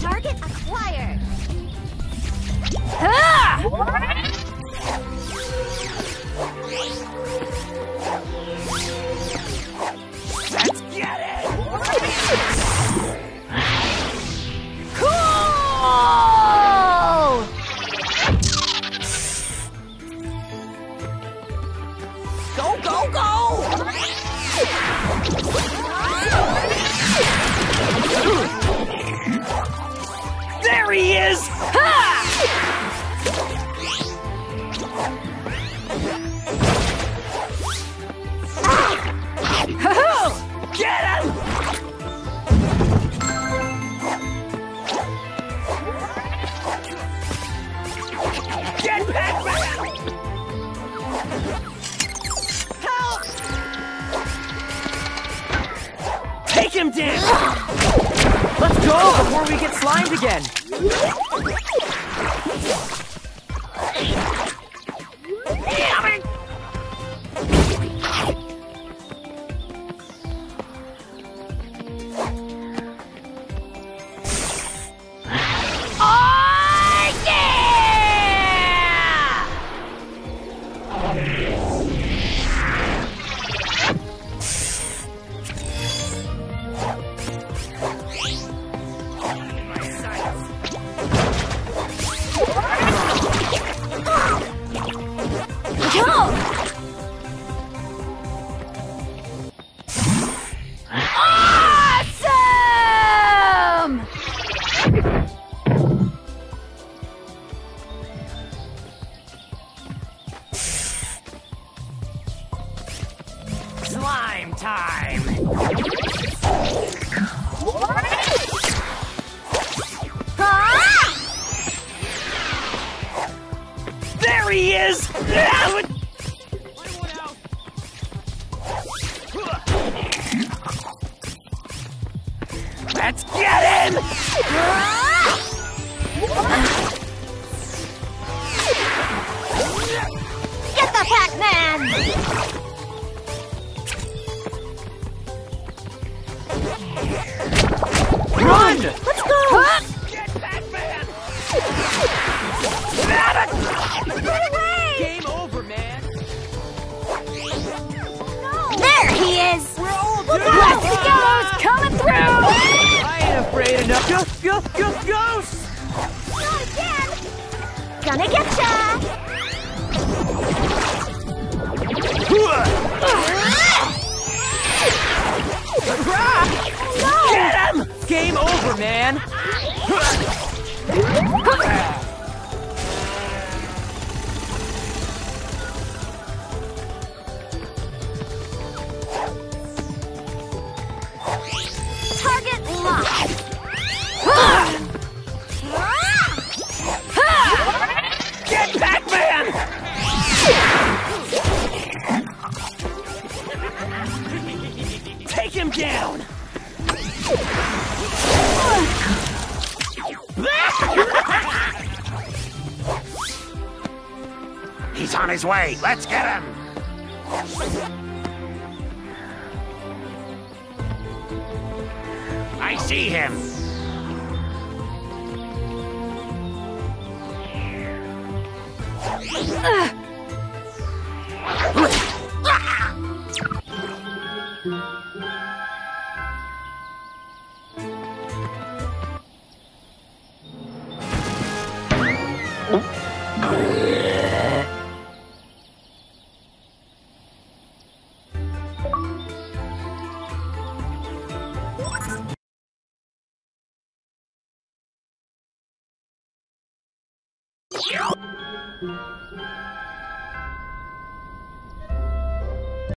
Target acquired. Ah! Let's get it! Go, go, go! There he is! Ha! Get him! Get Pac-Man! Help! Him down! Let's go before we get slimed again! Slime time! There he is! Let's get him! Get the Pac-Man! Run! Let's go! Get Pac-Man! Get away! Game over, man! No. There he is! We're all Let's go! Coming through! I ain't afraid enough. Go, go, go, ghosts! Not again! Gonna get ya! Man! Target locked! Get! Take him down! He's on his way. Let's get him. I see him.